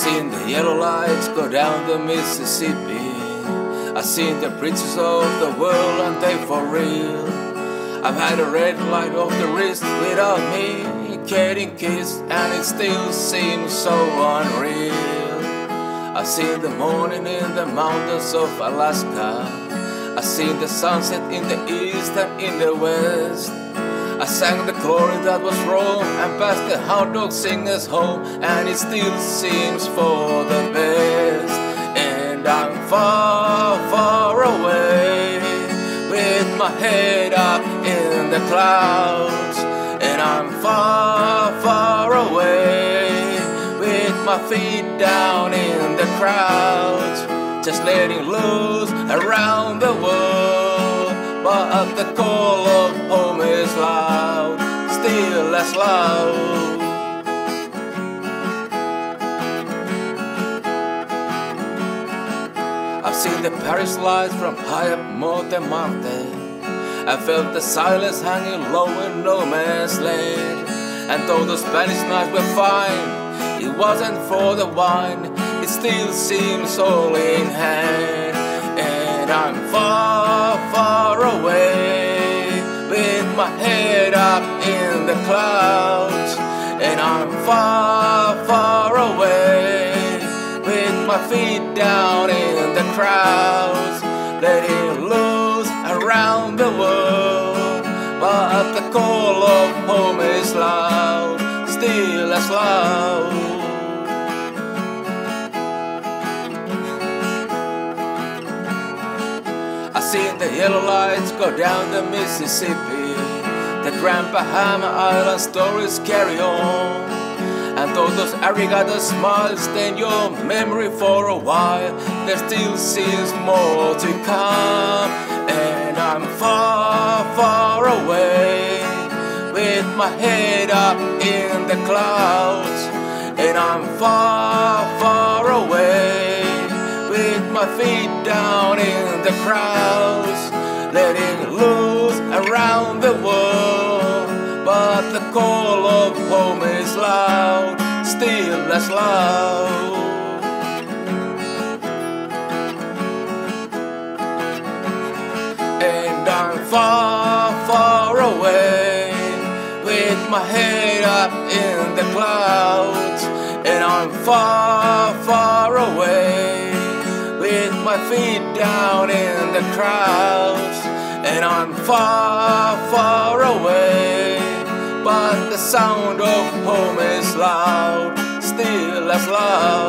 seen the yellow lights go down the Mississippi. I seen the bridges of the world and they for real. I've had a red light off the wrist without me getting kissed, and it still seems so unreal. I seen the morning in the mountains of Alaska. I seen the sunset in the east and in the west. I sang the glory that was wrong and passed the hound dog singers home, and it still seems for the best. And I'm far, far away with my head up in the clouds, and I'm far, far away with my feet down in the crowds, just letting loose around the world. But the call of home is loud, still less loud. I've seen the Paris lights from high up Montmartre. I felt the silence hanging low in no man's land. And though the Spanish nights were fine, it wasn't for the wine. It still seems all in hand. And I'm far, far my head up in the clouds. And I'm far, far away with my feet down in the crowds, letting loose around the world. But the call of home is loud, still as loud. I seen the yellow lights go down the Mississippi. The Grand Bahama Island stories carry on. And though those arigato smiles stay in your memory for a while, there still seems more to come. And I'm far, far away with my head up in the clouds. And I'm far, far away with my feet down in the crowds, letting loose the call of home is loud, still as loud. And I'm far, far away with my head up in the clouds. And I'm far, far away with my feet down in the crowds. And I'm far, far away. But the sound of home is loud, still as loud.